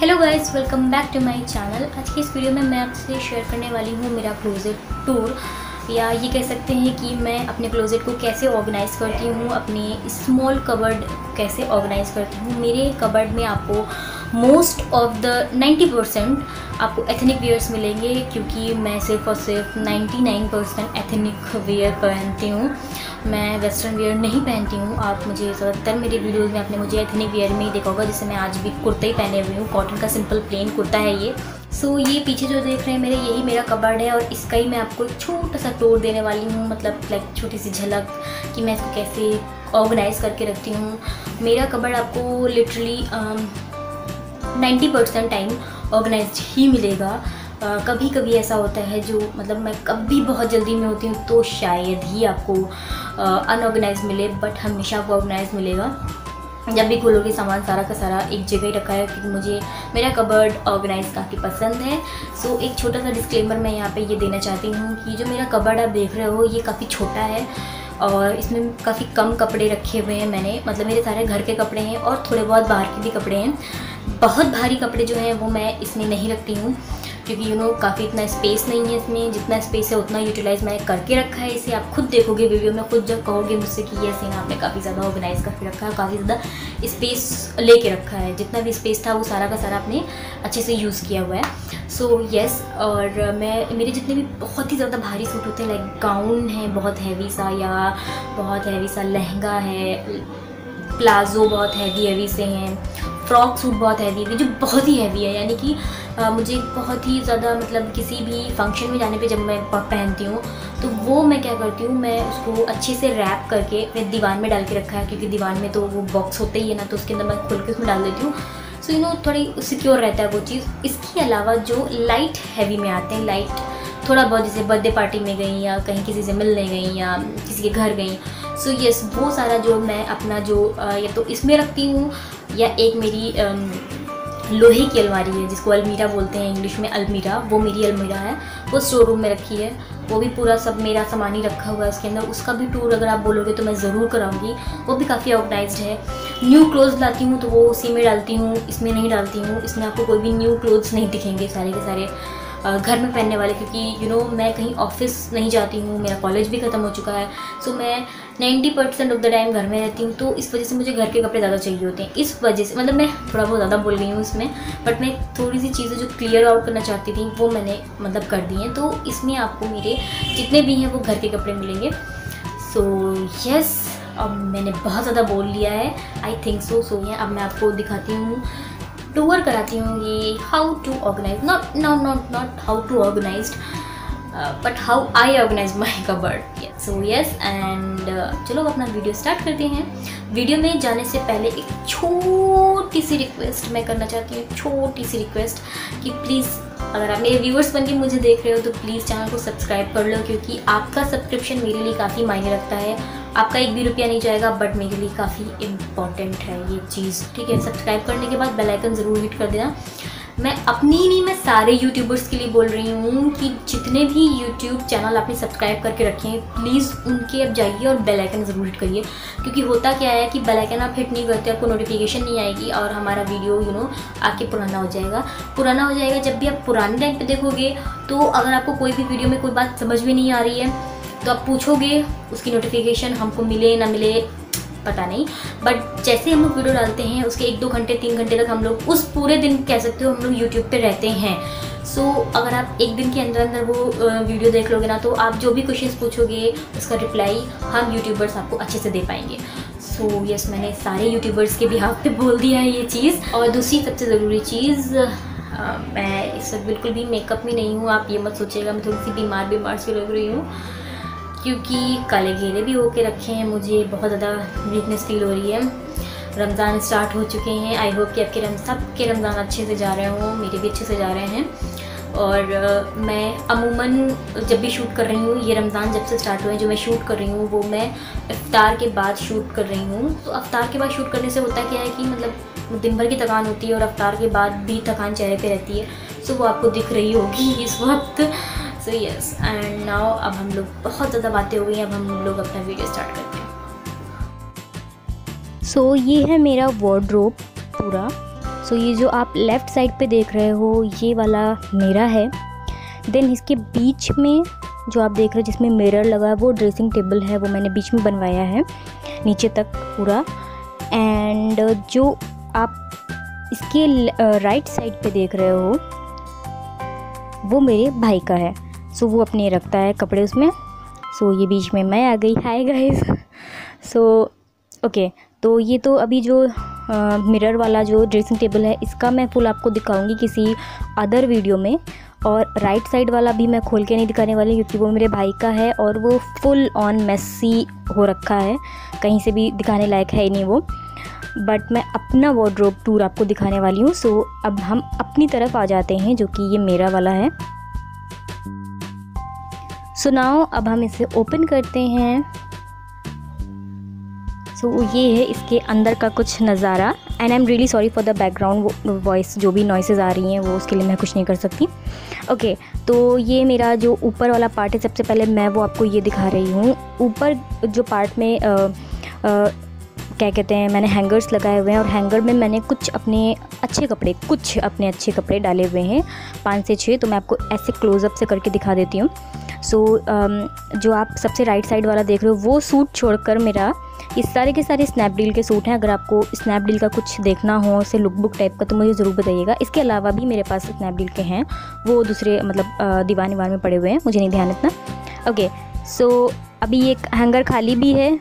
Hello guys welcome back to my channel आज की इस वीडियो में मैं आपसे शेयर करने वाली हूँ मेरा क्लोजेट टूर या ये कह सकते हैं कि मैं अपने क्लोजेट को कैसे ऑर्गेनाइज़ करती हूँ, अपने स्मॉल कबर्ड कैसे ऑर्गेनाइज़ करती हूँ। मेरे कबर्ड में आपको मोस्ट ऑफ़ द 90 परसेंट आपको एथनिक वेयर्स मिलेंगे क्योंकि मैं सिर्फ़ और सिर्फ़ 99 परसेंट एथनिक वेयर पहनती हूँ। मैं वेस्टर्न वेयर नहीं पहनती हूँ। आप मुझे ज़्यादातर मेरे वीडियोज़ में आपने मुझे एथनिक वेयर में ही देखा होगा जिससे मैं आज भी कुर्ता ही पहने हुई हूँ। कॉटन का सिंपल प्लेन कुर्ता है ये। सो so, ये पीछे जो देख रहे हैं मेरे यही मेरा कबर्ड है और इसका ही मैं आपको एक छोटा सा टूर देने वाली हूँ। मतलब लाइक छोटी सी झलक कि मैं इसको कैसे ऑर्गेनाइज़ करके रखती हूँ। मेरा कबर्ड आपको literally ninety percent time organise ही मिलेगा। uh, कभी कभी ऐसा होता है जो मतलब मैं कभी बहुत जल्दी में होती हूँ तो शायद ही आपको अनऑर्गेनाइज uh, मिले बट हमेशा आपको ऑर्गेनाइज मिलेगा। जब भी खोलोगे सामान सारा का सारा एक जगह ही रखा है क्योंकि मुझे मेरा कबर्ड ऑर्गेनाइज काफ़ी पसंद है। सो so, एक छोटा सा डिस्क्लेमर मैं यहाँ पे ये देना चाहती हूँ कि जो मेरा कबर्ड आप देख रहे हो ये काफ़ी छोटा है और इसमें काफ़ी कम कपड़े रखे हुए हैं मैंने। मतलब मेरे सारे घर के कपड़े हैं और थोड़े बहुत बाहर के भी कपड़े हैं। बहुत भारी कपड़े जो हैं वो मैं इसमें नहीं रखती हूँ क्योंकि यू नो काफ़ी इतना स्पेस नहीं है इसमें। जितना स्पेस है उतना यूटिलाइज मैंने करके रखा है इसे। आप खुद देखोगे वीडियो में खुद जब कहोगे मुझसे कि ये सीन आपने काफ़ी ज़्यादा ऑर्गेनाइज करके रखा है काफ़ी ज़्यादा स्पेस लेके रखा है। जितना भी स्पेस था वो सारा का सारा आपने अच्छे से यूज़ किया हुआ है। सो so, येस yes, और मैं मेरे जितने भी बहुत ही ज़्यादा भारी सूट होते हैं लाइक गाउन है बहुत हैवी सा या बहुत हैवी सा लहंगा है प्लाज़ो बहुत हैवी हैवी से हैं। फ्रॉक सूट बहुत हैवी है जो बहुत ही हैवी है यानी कि आ, मुझे बहुत ही ज़्यादा मतलब किसी भी फ़ंक्शन में जाने पे जब मैं पहनती हूँ तो वो मैं क्या करती हूँ मैं उसको अच्छे से रैप करके मैं दीवान में डाल के रखा है क्योंकि दीवान में तो वो बॉक्स होते ही है ना तो उसके अंदर मैं खुल के उसमें डाल देती हूँ। सो यू नो थोड़ी सिक्योर रहता है वो चीज़। इसके अलावा जो लाइट हैवी में आते हैं लाइट थोड़ा बहुत जैसे बर्थडे पार्टी में गई या कहीं किसी से मिलने गई या किसी के घर गई सो so, यस yes, वो सारा जो मैं अपना जो या तो इसमें रखती हूँ या एक मेरी लोहे की अलमारी है जिसको अलमीरा बोलते हैं इंग्लिश में अलमीरा वो मेरी अलमीरा है वो स्टोर रूम में रखी है। वो भी पूरा सब मेरा सामान ही रखा हुआ है उसके अंदर। उसका भी टूर अगर आप बोलोगे तो मैं ज़रूर कराऊँगी। वो भी काफ़ी ऑर्गेनाइज्ड है। न्यू क्लोथ्स लाती हूँ तो वो उसी में डालती हूँ इसमें नहीं डालती हूँ। इसमें आपको कोई भी न्यू क्लोथ्स नहीं दिखेंगे सारे के सारे। घर में पहनने वाले क्योंकि यू you नो know, मैं कहीं ऑफ़िस नहीं जाती हूँ मेरा कॉलेज भी ख़त्म हो चुका है सो मैं 90 परसेंट ऑफ़ द टाइम घर में रहती हूँ तो इस वजह से मुझे घर के कपड़े ज़्यादा चाहिए होते हैं। इस वजह से मतलब मैं थोड़ा बहुत ज़्यादा बोल गई हूँ इसमें बट मैं थोड़ी सी चीज़ें जो क्लियर आउट करना चाहती थी वो मैंने मतलब कर दी हैं तो इसमें आपको मेरे जितने भी हैं वो घर के कपड़े मिलेंगे। सो so, यस yes, अब मैंने बहुत ज़्यादा बोल लिया है आई थिंक सो सो अब मैं आपको दिखाती हूँ टूर कराती हूँ ये how to organise not not not not how to organise but how I organise my cupboard so yes and चलो अपना वीडियो स्टार्ट करते हैं। वीडियो में जाने से पहले एक छोटी सी रिक्वेस्ट मैं करना चाहती हूँ, छोटी सी रिक्वेस्ट कि प्लीज़ अगर आप मेरे व्यूवर्स बन के मुझे देख रहे हो तो प्लीज़ चैनल को सब्सक्राइब कर लो, क्योंकि आपका सब्सक्रिप्शन मेरे लिए काफ़ी मायने रखता है। आपका एक भी रुपया नहीं जाएगा बट मेरे लिए काफ़ी इंपॉर्टेंट है ये चीज़, ठीक है? सब्सक्राइब करने के बाद बेल आइकन ज़रूर हिट कर देना। मैं अपनी नहीं, मैं सारे यूट्यूबर्स के लिए बोल रही हूँ कि जितने भी यूट्यूब चैनल आपने सब्सक्राइब करके रखे हैं प्लीज़ उनके अब जाइए और बेल आइकन ज़रूर हिट करिए। क्योंकि होता क्या है कि बेल आइकन आप हिट नहीं करते, आपको नोटिफिकेशन नहीं आएगी और हमारा वीडियो यू नो आके पुराना हो जाएगा। पुराना हो जाएगा जब भी आप पुराने टाइम पर देखोगे तो अगर आपको कोई भी वीडियो में कोई बात समझ में नहीं आ रही है तो आप पूछोगे उसकी नोटिफिकेशन हमको मिले ना मिले पता नहीं। बट जैसे हम लोग वीडियो डालते हैं उसके एक दो घंटे तीन घंटे तक हम लोग उस पूरे दिन कह सकते हो हम लोग यूट्यूब पे रहते हैं। सो so, अगर आप एक दिन के अंदर अंदर वो वीडियो देख लोगे ना तो आप जो भी क्वेश्चन पूछोगे उसका रिप्लाई हम यूट्यूबर्स आपको अच्छे से दे पाएँगे। सो so, यस yes, मैंने सारे यूट्यूबर्स के हाथ पे बोल दिया है ये चीज़। और दूसरी सबसे ज़रूरी चीज़ मैं इस वक्त बिल्कुल भी मेकअप में नहीं हूँ आप ये मत सोचिएगा मैं थोड़ी सी बीमार बीमार से लग रही हूँ। क्योंकि काले घेरे भी होके रखे हैं, मुझे बहुत ज़्यादा वीकनेस फील हो रही है। रमज़ान स्टार्ट हो चुके हैं। आई होप कि आपके रम, सब के रमज़ान अच्छे से जा रहे हों, मेरे भी अच्छे से जा रहे हैं। और मैं अमूमन जब भी शूट कर रही हूँ, ये रमज़ान जब से स्टार्ट हुए हैं, जो मैं शूट कर रही हूँ, वो मैं अफ्तार के बाद शूट कर रही हूँ। तो अफ्तार के बाद शूट करने से होता क्या है कि मतलब दिन भर की थकान होती है और अफ्तार के बाद भी थकान चेहरे पे रहती है। सो वो आपको दिख रही होगी इस वक्त। सो यस एंड नाउ अब हम लोग बहुत ज़्यादा बातें हो गई अब हम लोग अपना वीडियो स्टार्ट करते हैं. सो so, ये है मेरा वार्ड्रोब पूरा. सो so, ये जो आप लेफ़्ट साइड पे देख रहे हो ये वाला मेरा है. देन इसके बीच में जो आप देख रहे हो जिसमें मिरर लगा है वो ड्रेसिंग टेबल है वो मैंने बीच में बनवाया है. नीचे तक पूरा. एंड जो आप इसके राइट साइड पे देख रहे हो वो मेरे भाई का है. सो वो अपने रखता है कपड़े उसमें। सो ये बीच में मैं आ गई। हाय गाइस सो ओके तो ये तो अभी जो मिरर वाला जो ड्रेसिंग टेबल है, इसका मैं फुल आपको दिखाऊँगी किसी अदर वीडियो में। और राइट साइड वाला भी मैं खोल के नहीं दिखाने वाली क्योंकि वो मेरे भाई का है और वो फुल ऑन मेसी हो रखा है। कहीं से भी दिखाने लायक है ही नहीं वो। बट मैं अपना वार्ड्रोब टूर आपको दिखाने वाली हूँ। सो अब हम अपनी तरफ़ आ जाते हैं जो कि ये मेरा वाला है। सो नाओ अब हम इसे ओपन करते हैं। सो so, ये है इसके अंदर का कुछ नज़ारा। And I am really sorry for the background voice जो भी नॉइसेज आ रही हैं वो उसके लिए मैं कुछ नहीं कर सकती। ओके okay, तो ये मेरा जो ऊपर वाला पार्ट है सबसे पहले मैं वो आपको ये दिखा रही हूँ। ऊपर जो पार्ट में आ, आ, क्या कहते हैं मैंने हैंगर्स लगाए हुए हैं और हैंगर में मैंने कुछ अपने अच्छे कपड़े कुछ अपने अच्छे कपड़े डाले हुए हैं पाँच से छः तो मैं आपको ऐसे क्लोज़अप से करके दिखा देती हूँ। सो so, um, जो आप सबसे राइट साइड वाला देख रहे हो वो सूट छोड़कर मेरा ये सारे के सारे स्नैपडील के सूट हैं। अगर आपको स्नैपडील का कुछ देखना हो से लुक बुक टाइप का तो मुझे ज़रूर बताइएगा। इसके अलावा भी मेरे पास स्नैपडील के हैं वो दूसरे मतलब दीवान दीवान में पड़े हुए हैं मुझे नहीं ध्यान इतना। ओके सो अभी एक हैंगर खाली भी है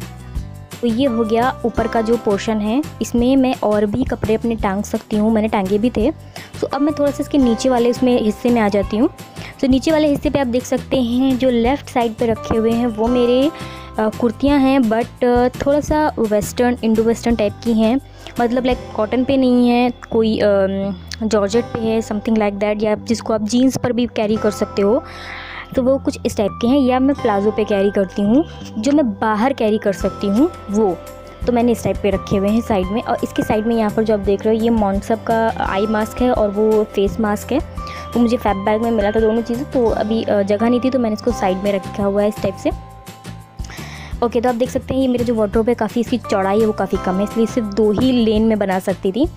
तो ये हो गया ऊपर का जो पोर्शन है। इसमें मैं और भी कपड़े अपने टांग सकती हूँ। मैंने टांगे भी थे। तो अब मैं थोड़ा सा इसके नीचे वाले उसमें हिस्से में आ जाती हूँ। तो नीचे वाले हिस्से पे आप देख सकते हैं, जो लेफ़्ट साइड पे रखे हुए हैं, वो मेरे कुर्तियाँ हैं बट थोड़ा सा वेस्टर्न इंडो वेस्टर्न टाइप की हैं। मतलब लाइक कॉटन पे नहीं है, कोई जॉर्जेट पे है समथिंग लाइक दैट या जिसको आप जीन्स पर भी कैरी कर सकते हो। तो वो कुछ इस टाइप के हैं। या मैं प्लाज़ो पे कैरी करती हूँ जो मैं बाहर कैरी कर सकती हूँ वो। तो मैंने इस टाइप पे रखे हुए हैं साइड में। और इसके साइड में यहाँ पर जो आप देख रहे हो ये मॉन्सअप का आई मास्क है और वो फेस मास्क है। वो मुझे फैब बैग में मिला था दोनों चीज़ें तो अभी जगह नहीं थी तो मैंने इसको साइड में रखा हुआ है इस टाइप से। ओके okay, तो आप देख सकते हैं ये मेरे जो वार्ड्रोब है काफ़ी इसकी चौड़ाई है वो काफ़ी कम है इसलिए सिर्फ़ दो ही लेन में बना सकती थी।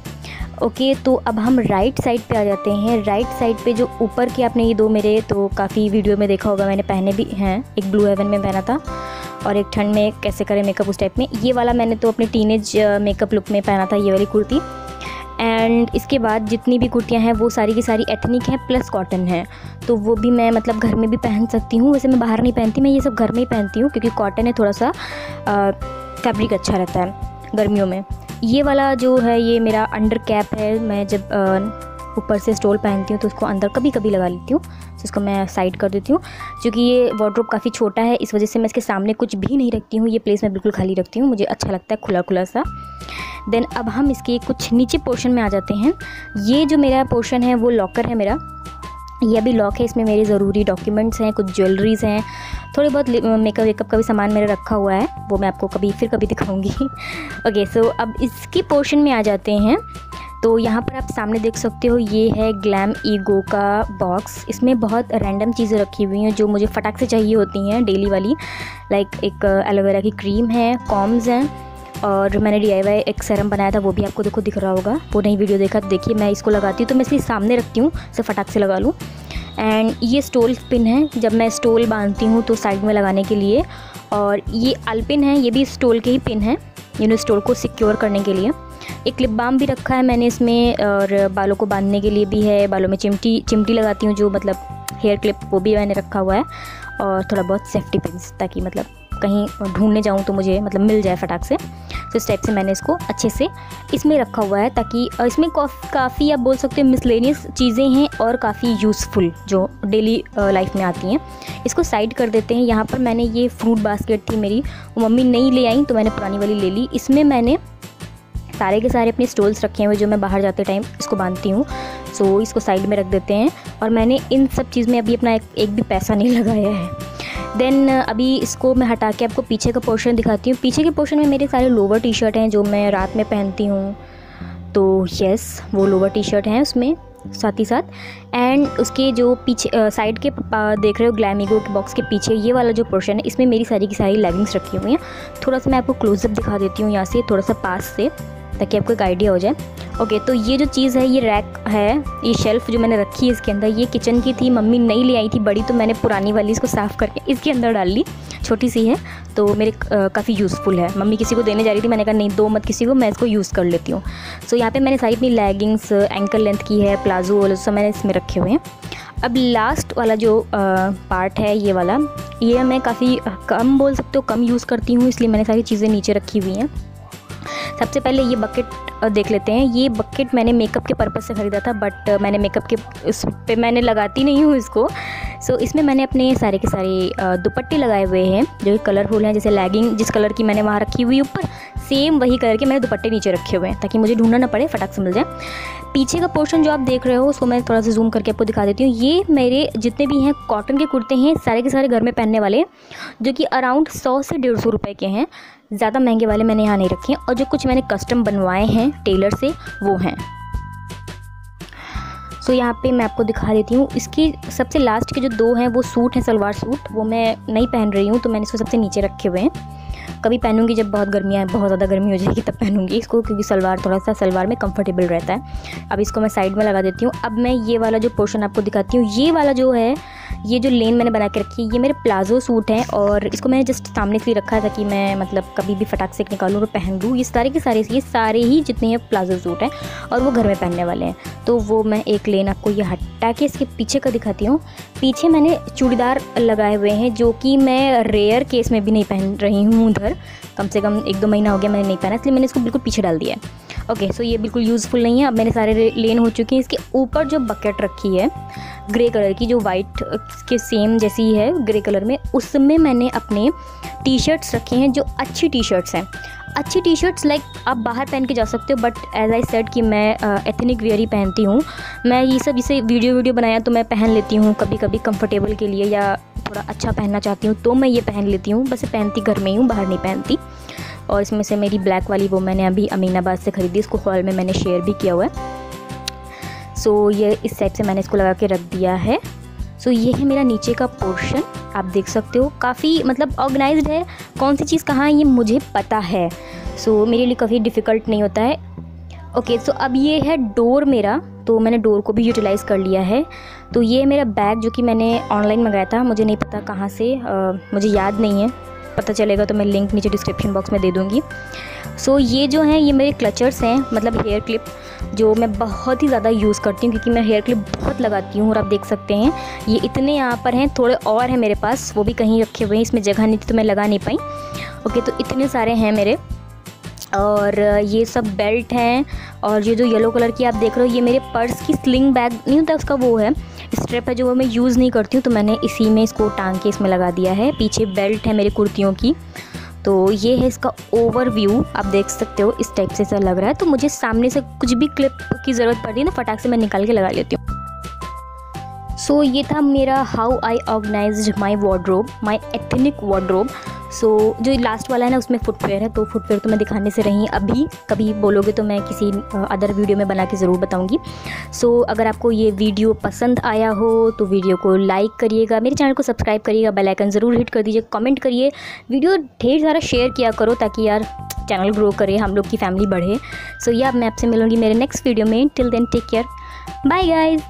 ओके तो अब हम राइट साइड पे आ जाते हैं। राइट साइड पे जो ऊपर के आपने ये दो मेरे तो काफ़ी वीडियो में देखा होगा मैंने, पहने भी हैं। एक ब्लू हेवन में पहना था और एक ठंड में कैसे करें मेकअप उस टाइप में। ये वाला मैंने तो अपने टीनेज मेकअप लुक में पहना था, ये वाली कुर्ती। एंड इसके बाद जितनी भी कुर्तियाँ हैं, वो सारी की सारी एथनिक हैं प्लस कॉटन है। तो वो भी मैं मतलब घर में भी पहन सकती हूँ। वैसे मैं बाहर नहीं पहनती, मैं ये सब घर में ही पहनती हूँ क्योंकि कॉटन है थोड़ा सा फैब्रिक अच्छा रहता है गर्मियों में। ये वाला जो है, ये मेरा अंडर कैप है। मैं जब ऊपर से स्टोल पहनती हूँ तो उसको अंदर कभी कभी लगा लेती हूँ। तो इसको मैं साइड कर देती हूँ। क्योंकि ये वार्ड्रोब काफ़ी छोटा है, इस वजह से मैं इसके सामने कुछ भी नहीं रखती हूँ। ये प्लेस मैं बिल्कुल खाली रखती हूँ। मुझे अच्छा लगता है खुला खुला सा। देन अब हम इसके कुछ नीचे पोर्शन में आ जाते हैं। ये जो मेरा पोर्शन है, वो लॉकर है मेरा। ये अभी लॉक है, इसमें मेरे ज़रूरी डॉक्यूमेंट्स हैं, कुछ ज्वेलरीज़ हैं। थोड़े बहुत मेकअप वेकअप का भी सामान मेरा रखा हुआ है, वो मैं आपको कभी, फिर कभी दिखाऊँगी। ओके सो अब इसकी पोर्शन में आ जाते हैं। तो यहाँ पर आप सामने देख सकते हो, ये है ग्लैम ईगो का बॉक्स इसमें बहुत रैंडम चीज़ें रखी हुई हैं जो मुझे फटाक से चाहिए होती हैं डेली वाली। लाइक एक एलोवेरा की क्रीम है कॉम्स हैं, और मैंने डीआईवाई एक सेरम बनाया था, वो भी आपको देखो दिख रहा होगा। वो नहीं वीडियो देखा तो देखिए, मैं इसको लगाती हूँ तो मैं इसके सामने रखती हूँ से फटाक से लगा लूँ। एंड ये स्टोल पिन है। जब मैं स्टोल बांधती हूँ तो साइड में लगाने के लिए। और ये अलपिन है, ये भी स्टोल के ही पिन है यूनो स्टोल को सिक्योर करने के लिए। एक क्लिप बाम भी रखा है मैंने इसमें, और बालों को बांधने के लिए भी है। बालों में चिमटी चिमटी लगाती हूँ जो मतलब हेयर क्लिप वो भी मैंने रखा हुआ है। और थोड़ा बहुत सेफ्टी पिन ताकि मतलब कहीं ढूँढने जाऊँ तो मुझे मतलब मिल जाए फटाक से। तो इस टाइप से मैंने इसको अच्छे से इसमें रखा हुआ है ताकि इसमें काफ़ी आप बोल सकते हो मिसलेनियस चीज़ें हैं और काफ़ी यूज़फुल जो डेली लाइफ में आती हैं। इसको साइड कर देते हैं। यहाँ पर मैंने ये फ्रूट बास्केट थी मेरी वो मम्मी नहीं ले आई तो मैंने पुरानी वाली ले ली। इसमें मैंने सारे के सारे अपने स्टोल्स रखे हुए जो मैं बाहर जाते टाइम इसको बांधती हूँ। सो इसको साइड में रख देते हैं और मैंने इन सब चीज़ में अभी अपना एक, एक भी पैसा नहीं लगाया है। देन अभी इसको मैं हटा के आपको पीछे का पोर्शन दिखाती हूँ। पीछे के पोर्शन में मेरे सारे लोवर टी शर्ट हैं जो मैं रात में पहनती हूँ। तो यस वो लोवर टी शर्ट हैं उसमें, साथ ही साथ। एंड उसके जो पीछे साइड के देख रहे हो ग्लैमिगो के बॉक्स के पीछे ये वाला जो पोर्शन है, इसमें मेरी सारी की सारी लेगिंग्स रखी हुई हैं। थोड़ा सा मैं आपको क्लोजअप दिखा देती हूँ यहाँ से, थोड़ा सा पास से। ताकि आपको एक आइडिया हो जाए। ओके तो ये जो चीज़ है, ये रैक है, ये शेल्फ़ जो मैंने रखी है इसके अंदर, ये किचन की थी, मम्मी नई ले आई थी बड़ी तो मैंने पुरानी वाली इसको साफ़ करके इसके अंदर डाल ली, छोटी सी है तो मेरे काफ़ी यूज़फुल है। मम्मी किसी को देने जा रही थी, मैंने कहा, नहीं, दो मत किसी को, मैं इसको यूज़ कर लेती हूँ। सो यहाँ पे मैंने सारी अपनी लेगिंग्स एंकल लेंथ की है प्लाजो वाला सब मैंने इसमें रखे हुए हैं। अब लास्ट वाला जो पार्ट है, ये वाला, ये मैं काफ़ी कम बोल सकते हो, कम यूज़ करती हूँ, इसलिए मैंने सारी चीज़ें नीचे रखी हुई हैं। सबसे पहले ये बकेट देख लेते हैं। ये बकेट मैंने मेकअप के पर्पज़ से ख़रीदा था बट मैंने मेकअप के उस पर मैंने लगाती नहीं हूँ इसको। सो so, इसमें मैंने अपने सारे के सारे दुपट्टे लगाए हुए हैं जो कलरफुल हैं जैसे लैगिंग जिस कलर की मैंने वहाँ रखी हुई ऊपर सेम वही कलर के मैंने दुपट्टे नीचे रखे हुए हैं ताकि मुझे ढूंढना ना पड़े फटाक से मिल जाए। पीछे का पोर्शन जो आप देख रहे हो उसको मैं थोड़ा सा जूम करके आपको दिखा देती हूँ। ये मेरे जितने भी हैं कॉटन के कुर्ते हैं सारे के सारे घर में पहनने वाले जो कि अराउंड सौ से डेढ़ सौ रुपये के हैं। ज़्यादा महँगे वाले मैंने यहाँ नहीं रखे हैं और जो कुछ मैंने कस्टम बनवाए हैं टेलर से, वो हैं। सो यहाँ पे मैं आपको दिखा देती हूँ। इसकी सबसे लास्ट के जो दो हैं, वो सूट हैं, सलवार सूट वो मैं नहीं पहन रही हूँ तो मैंने इसको सबसे नीचे रखे हुए हैं। कभी पहनूँगी जब बहुत गर्मियाँ बहुत ज़्यादा गर्मी हो जाएगी तब पहनूँगी इसको क्योंकि सलवार थोड़ा सा सलवार में कंफर्टेबल रहता है। अब इसको मैं साइड में लगा देती हूँ। अब मैं ये वाला जो पोर्शन आपको दिखाती हूँ, ये वाला जो है, ये जो लेन मैंने बना के रखी है, ये मेरे प्लाजो सूट हैं और इसको मैंने जस्ट सामने से रखा है ताकि मैं मतलब कभी भी फटाक से निकालूँ और पहन लूँ। ये सारे के सारे, ये सारे ही जितने हैं प्लाजो सूट हैं और वो घर में पहनने वाले हैं। तो वो मैं एक लेन आपको ये हटा के इसके पीछे का दिखाती हूँ। पीछे मैंने चूड़ीदार लगाए हुए हैं जो कि मैं रेयर केस में भी नहीं पहन रही हूँ उधर। कम से कम एक दो महीना हो गया मैंने नहीं पहना, इसलिए मैंने इसको बिल्कुल पीछे डाल दिया है। ओके सो ये बिल्कुल यूज़फुल नहीं है। अब मेरे सारे लेन हो चुके हैं। इसके ऊपर जो बकेट रखी है ग्रे कलर की, जो वाइट के सेम जैसी है ग्रे कलर में, उसमें मैंने अपने टी शर्ट्स रखे हैं जो अच्छी टी शर्ट्स हैं। अच्छी टी शर्ट्स लाइक आप बाहर पहन के जा सकते हो बट एज आई सेड कि मैं एथनिक वेयर ही पहनती हूँ। मैं ये सब, इसे वीडियो वीडियो बनाया तो मैं पहन लेती हूँ कभी कभी कंफर्टेबल के लिए या थोड़ा अच्छा पहनना चाहती हूँ तो मैं ये पहन लेती हूँ। बस पहनती घर में ही हूँ, बाहर नहीं पहनती। और इसमें से मेरी ब्लैक वाली वो मैंने अभी अमीनाबाद से ख़रीदी, इसको हॉल में मैंने शेयर भी किया हुआ है। सो ये इस टाइप से मैंने इसको लगा के रख दिया है। सो ये है मेरा नीचे का पोर्शन आप देख सकते हो। काफ़ी मतलब ऑर्गेनाइज्ड है, कौन सी चीज़ कहाँ है, ये मुझे पता है। सो मेरे लिए काफ़ी डिफ़िकल्ट नहीं होता है। ओके सो अब ये है डोर मेरा तो मैंने डोर को भी यूटिलाइज़ कर लिया है। तो ये मेरा बैग जो कि मैंने ऑनलाइन मंगाया था मुझे नहीं पता कहाँ से आ, मुझे याद नहीं है। पता चलेगा तो मैं लिंक नीचे डिस्क्रिप्शन बॉक्स में दे दूँगी। सो so, ये जो हैं ये मेरे क्लचर्स हैं मतलब हेयर क्लिप जो मैं बहुत ही ज़्यादा यूज़ करती हूँ क्योंकि मैं हेयर क्लिप बहुत लगाती हूँ और आप देख सकते हैं। ये इतने यहाँ पर हैं थोड़े और हैं मेरे पास वो भी कहीं रखे हुए हैं इसमें जगह नहीं थी तो मैं लगा नहीं पाई। ओके तो इतने सारे हैं मेरे। और ये सब बेल्ट हैं और ये जो येलो कलर की आप देख रहे हो ये मेरे पर्स की स्लिंग बैग नहीं होता उसका वो है स्ट्रेप है जो वो मैं यूज़ नहीं करती हूँ तो मैंने इसी में इसको टांग के इसमें लगा दिया है। पीछे बेल्ट है मेरी कुर्तियों की। तो ये है इसका ओवरव्यू आप देख सकते हो इस टाइप से ऐसा लग रहा है। तो मुझे सामने से कुछ भी क्लिप की ज़रूरत पड़ती है ना फटाक से मैं निकाल के लगा लेती हूँ। सो so, ये था मेरा how I organise my wardrobe my ethnic wardrobe so so, जो लास्ट वाला है ना उसमें फुटवेयर है तो फुटवेयर तो मैं दिखाने से रही अभी कभी बोलोगे तो मैं किसी अदर वीडियो में बना के ज़रूर बताऊँगी। सो so, अगर आपको ये वीडियो पसंद आया हो तो वीडियो को लाइक करिएगा मेरे चैनल को सब्सक्राइब करिएगा बेल आइकन ज़रूर हिट कर दीजिए कमेंट करिए। वीडियो ढेर सारा शेयर किया करो ताकि यार चैनल ग्रो करे हम लोग की फैमिली बढ़े। सो so, ये मैं आपसे मिलूँगी मेरे नेक्स्ट वीडियो में। Till then take care bye guys